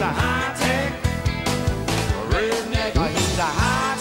a high.